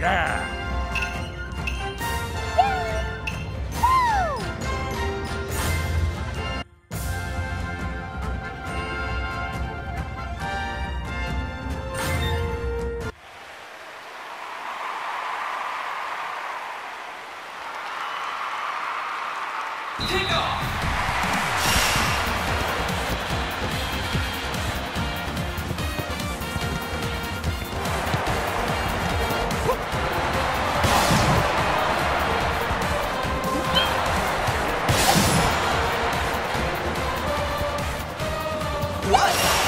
Yeah! what?